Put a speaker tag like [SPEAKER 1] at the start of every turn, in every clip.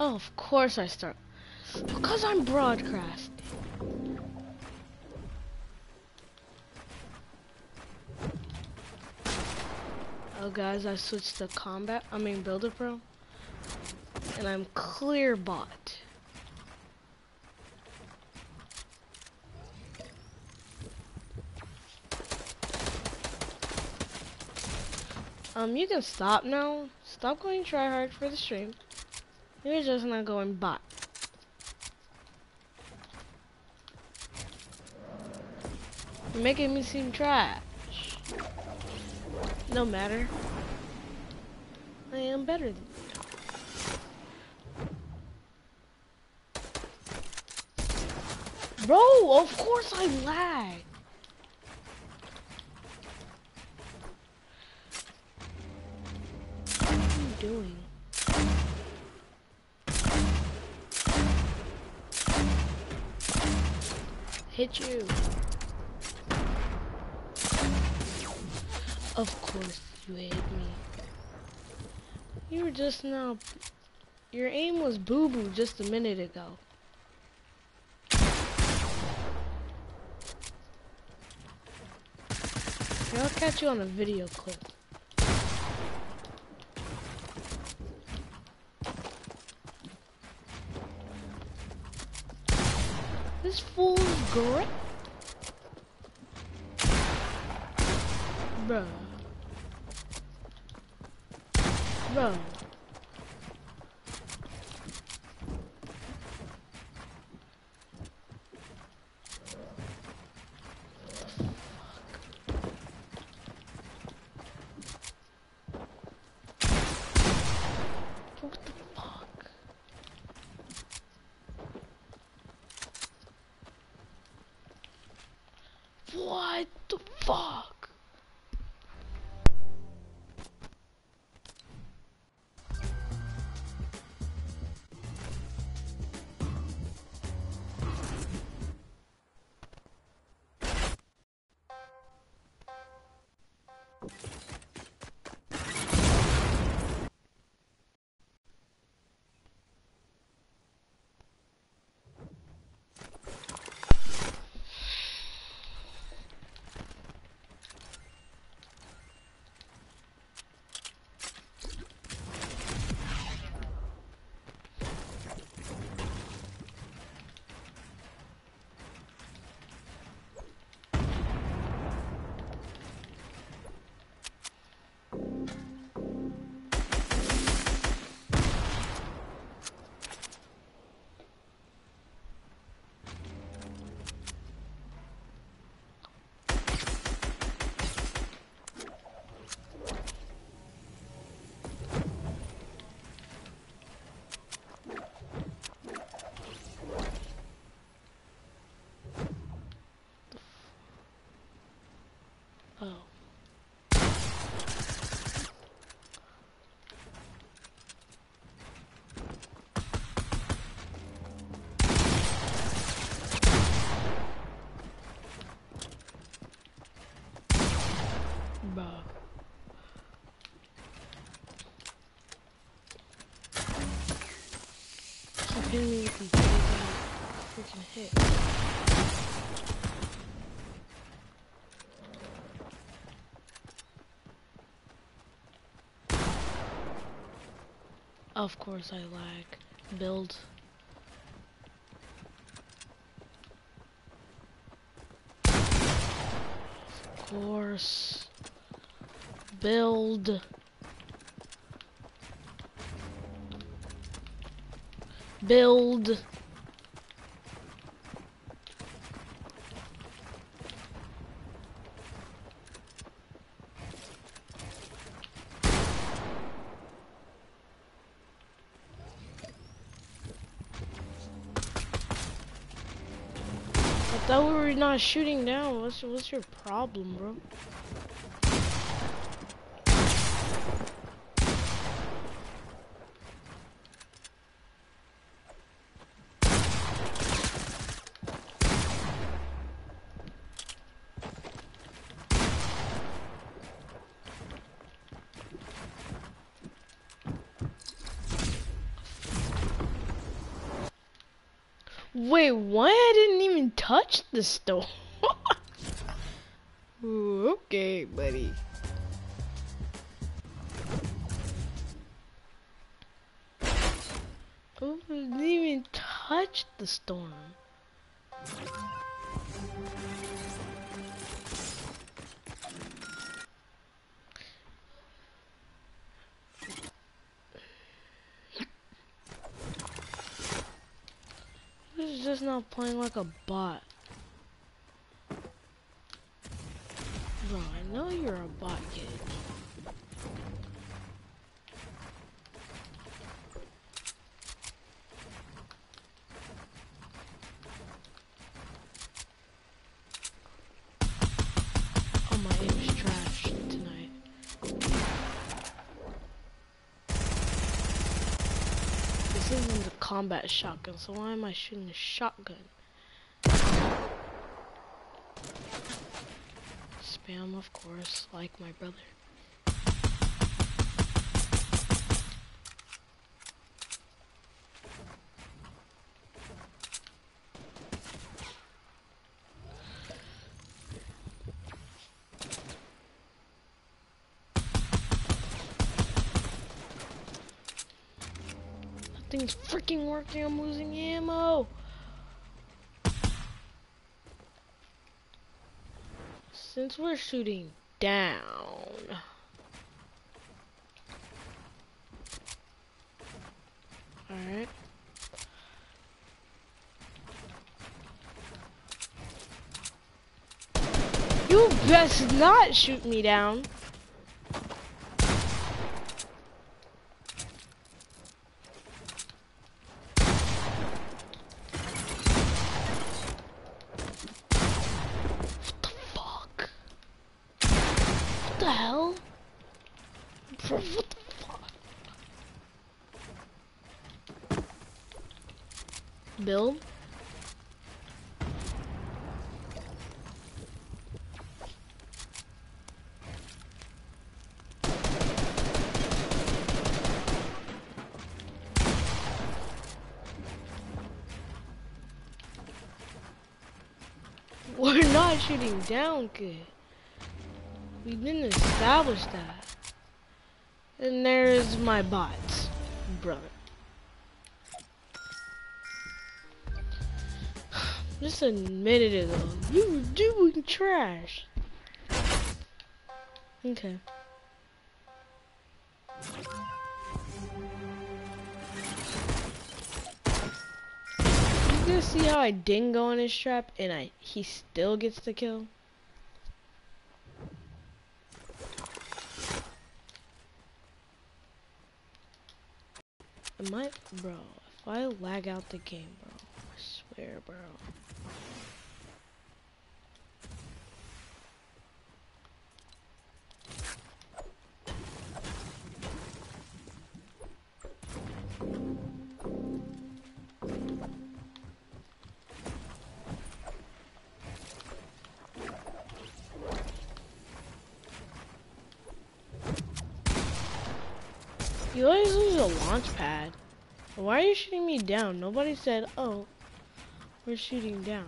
[SPEAKER 1] Oh, of course I start. Because I'm broadcasting. Oh guys, I switched to combat, I mean builder pro. And I'm clear bot. Um, you can stop now. Stop going try hard for the stream. You're just not going bot. You're making me seem trash. No matter. I am better than you. Bro, of course I lag. What are you doing? Hit you. Of course you hit me. You were just now... Your aim was boo-boo just a minute ago. I'll catch you on a video clip. This fool is great. Bro. Bro. Freaking hit. Of course I lag. Build. Of course. Build. Build. I thought we were not shooting down. What's what's your problem, bro? Wait, what? I didn't even touch the stone. Ooh, okay, buddy. Oh, I didn't even touch the storm. This just not playing like a bot. Bro, I know you're a bot kid. Combat shotgun, so why am I shooting a shotgun? Spam, of course, like my brother. Nothing's freaking working, I'm losing ammo! Since we're shooting down... Alright. You best not shoot me down. What the fuck? What the hell? Bro, what the fuck? Build? We're not shooting down good. We didn't establish that. And there's my bots, brother. Just admit it though. You were doing trash. Okay. You see how I didn't go on his trap and I he still gets the kill? Am I, bro? If I lag out the game, bro, I swear, bro. You always lose a launch pad. Why are you shooting me down? Nobody said, oh, we're shooting down.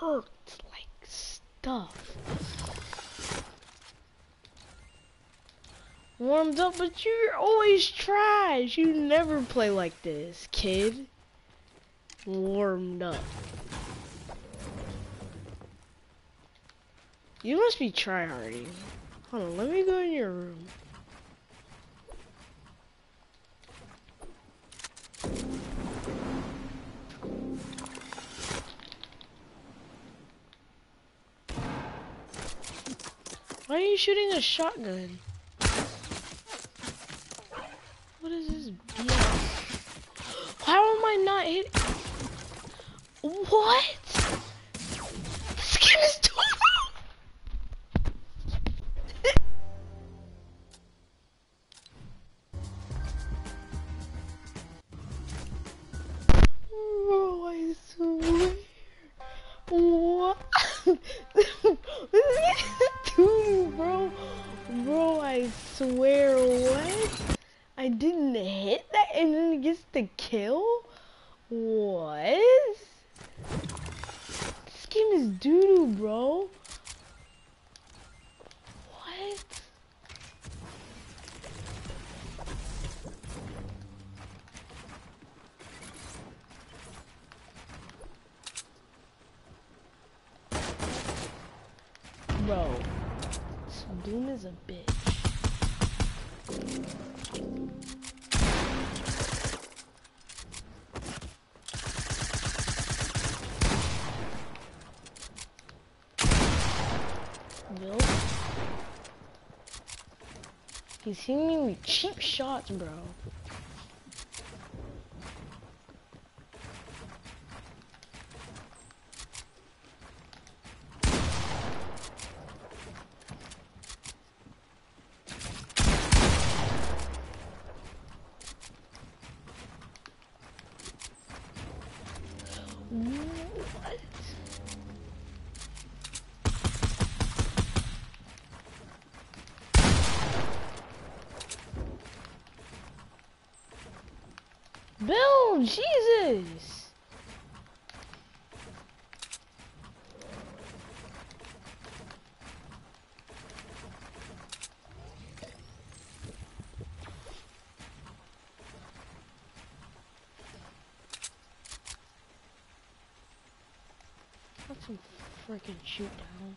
[SPEAKER 1] Hurts like stuff. Warmed up, but you're always trash. You never play like this, kid. Warmed up. You must be tryharding. Hold on, let me go in your room. Why are you shooting a shotgun? What is this BS? How am I not hit? What? This game is Doom is a bitch. Nope. He's hitting me with cheap shots, bro. What? Bill, Jesus! That's some freaking shoot down.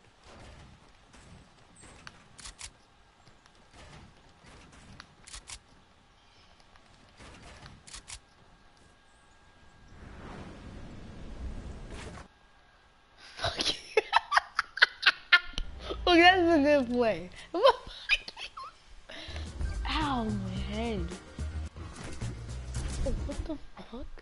[SPEAKER 1] Fuck you. Look, that's a good play. Ow, my head. What the fuck?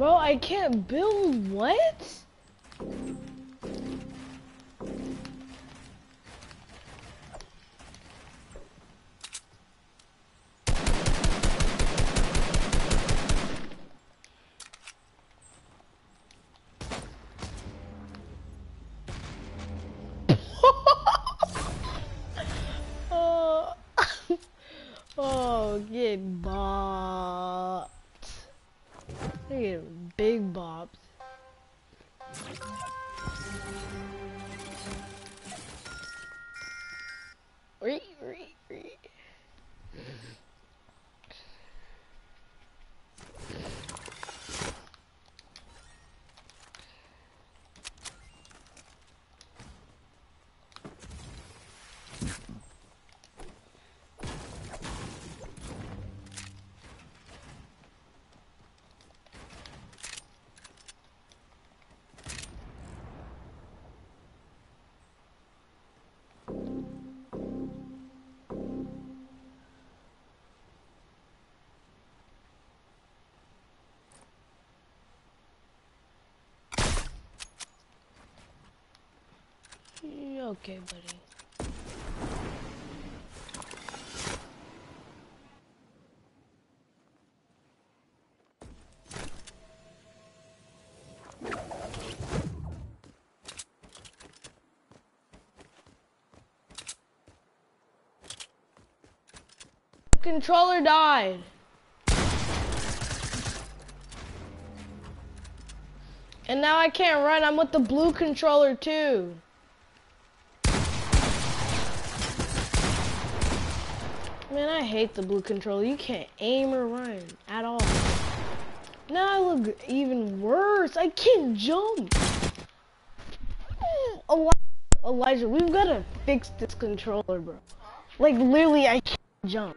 [SPEAKER 1] Bro, I can't build what? Okay, buddy. Controller died. And now I can't run. I'm with the blue controller too. Man, I hate the blue controller. You can't aim or run at all. Now I look even worse. I can't jump. Eh, Elijah, we've got to fix this controller, bro. Like, literally, I can't jump.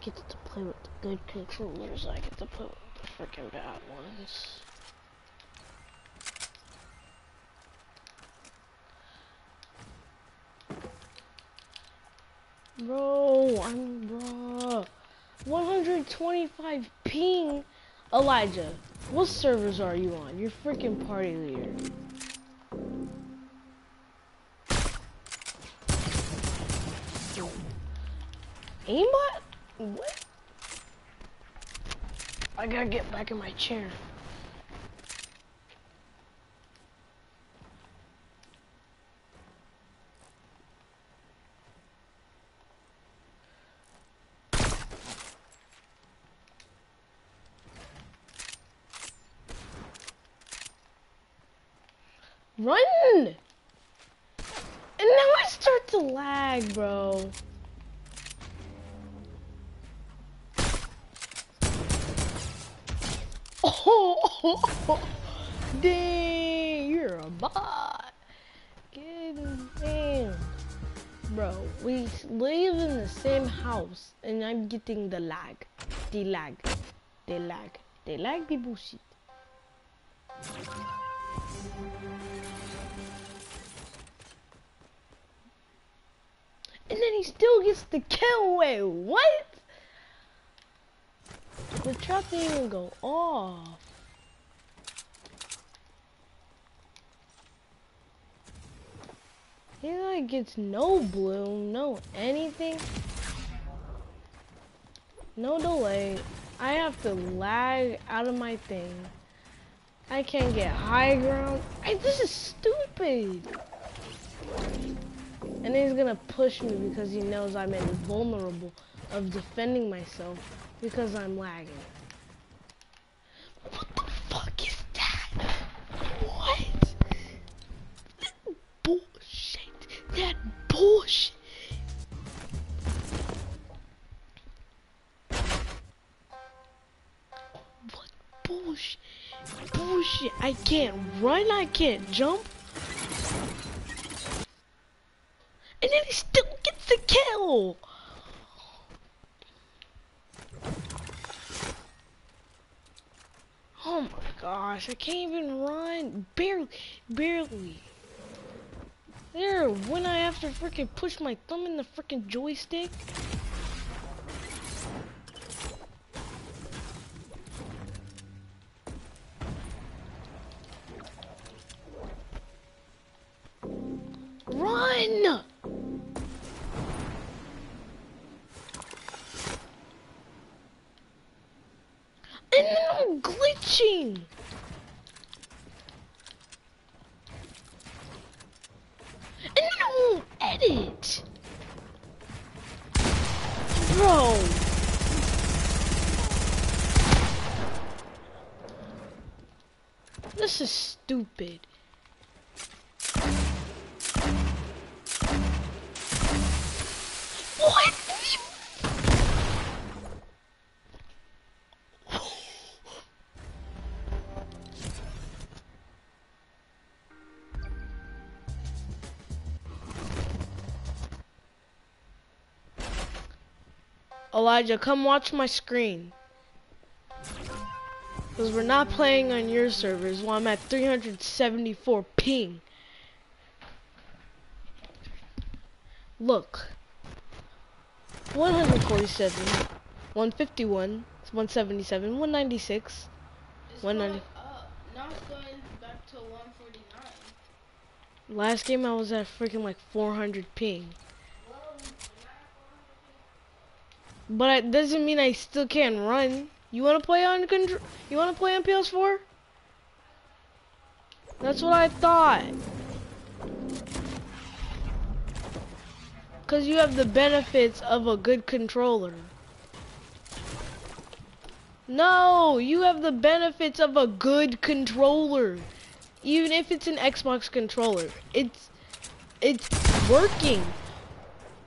[SPEAKER 1] Get to play with the good controllers. I get to play with the freaking bad ones. Bro, I'm bro. 125 ping. Elijah, what servers are you on? You're freaking party leader. Aimbot? What? I gotta get back in my chair. Run! And now I start to lag, bro. Dang, you're a bot. Get in, Bro, we live in the same house, and I'm getting the lag. The lag. The lag. The lag the bullshit. And then he still gets the kill. Wait, what? The trap didn't even go off. He like gets no bloom, no anything. No delay. I have to lag out of my thing. I can't get high ground. I, this is stupid. And he's gonna push me because he knows I'm invulnerable of defending myself because I'm lagging. What the fuck is that? What? That bullshit. That bullshit. What bullshit? Bullshit. I can't run, I can't jump. And then he still gets the kill. Oh my gosh, I can't even run. Barely, barely. There, when I have to freaking push my thumb in the freaking joystick. This is stupid. What? Elijah, come watch my screen. Because we're not playing on your servers while I'm at 374 ping. Look. 147, 151, 177, 196,
[SPEAKER 2] It's
[SPEAKER 1] 190.
[SPEAKER 2] Now it's going back to 149.
[SPEAKER 1] Last game I was at freaking like 400 ping. But it doesn't mean I still can't run. You wanna play on control? You wanna play on PS4? That's what I thought. Cause you have the benefits of a good controller. No, you have the benefits of a good controller. Even if it's an Xbox controller. It's it's working.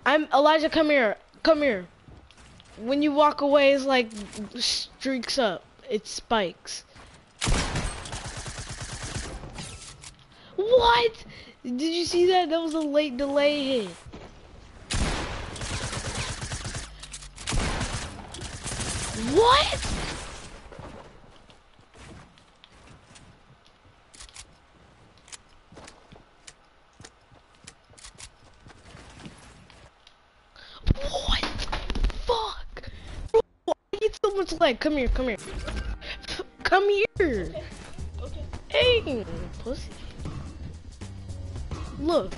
[SPEAKER 1] I'm Elijah, come here. Come here. When you walk away it's like streaks up. It spikes. What? Did you see that? That was a late delay hit. What? Fuck. Why I lag? Come here, come here. Come here.
[SPEAKER 2] Okay.
[SPEAKER 1] Hey, pussy. Look.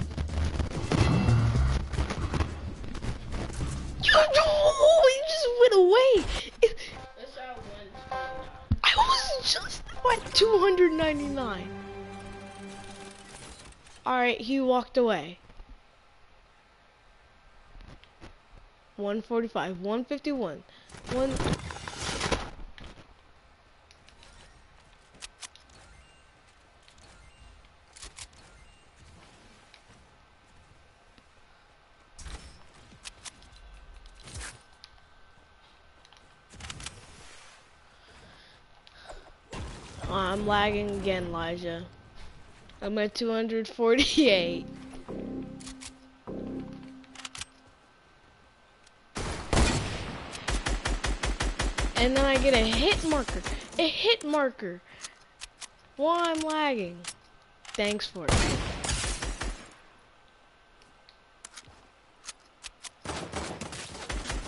[SPEAKER 1] You, oh, you just went away. It-
[SPEAKER 2] It's at 129.
[SPEAKER 1] I was just at 299. Alright, he walked away. 145, 151, 1... Oh, Lagging again, Elijah. I'm at 248. And then I get a hit marker. A hit marker. While I'm lagging. Thanks for it.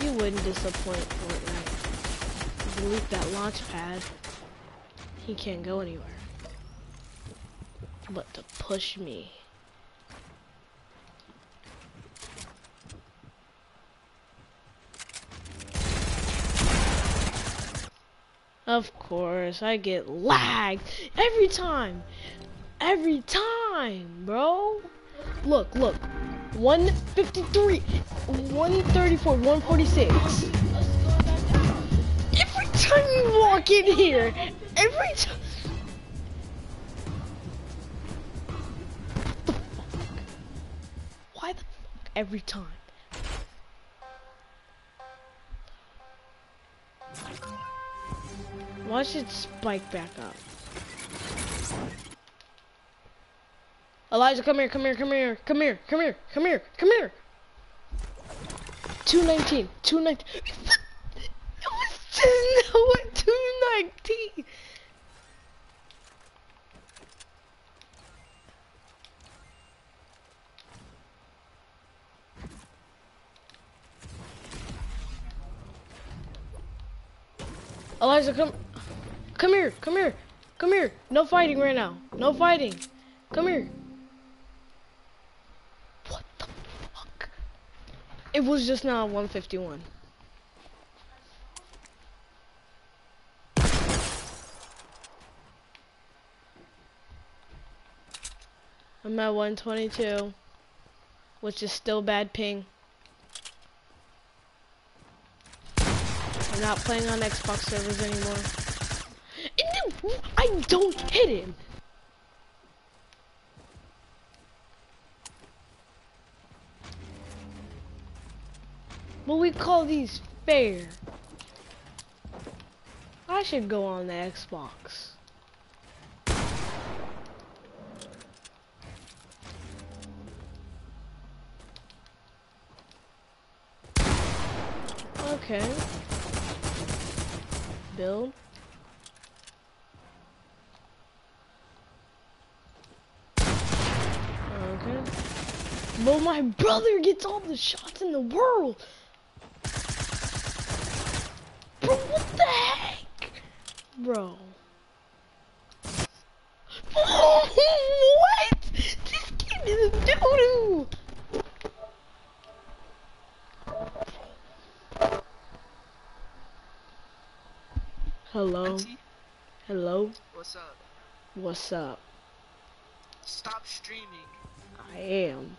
[SPEAKER 1] You wouldn't disappoint Fortnite. Delete that launch pad. He can't go anywhere. But to push me. Of course, I get lagged every time. Every time, bro. Look, look. 153, 134, 146. Time you walk in here, every time. Why the fuck every time? Why should spike back up? Elijah, come here, come here, come here, come here, come here, come here, come here. 219, 219. Just now at 219. Elijah, come, come here, come here, come here. No fighting right now. No fighting. Come here. What the fuck? It was just now 151. I'm at 122, which is still bad ping. I'm not playing on Xbox servers anymore. I don't hit him. But we call these fair. I should go on the Xbox. Okay. Build. Okay. But my brother gets all the shots in the world. Bro, what the heck? Bro. what? This game is a doo-doo. Hello?
[SPEAKER 3] Auntie,
[SPEAKER 1] Hello?
[SPEAKER 3] what's up?
[SPEAKER 1] What's up?
[SPEAKER 3] Stop streaming.
[SPEAKER 1] I am.